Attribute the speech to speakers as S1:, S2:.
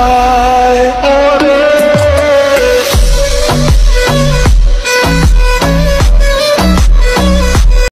S1: bye.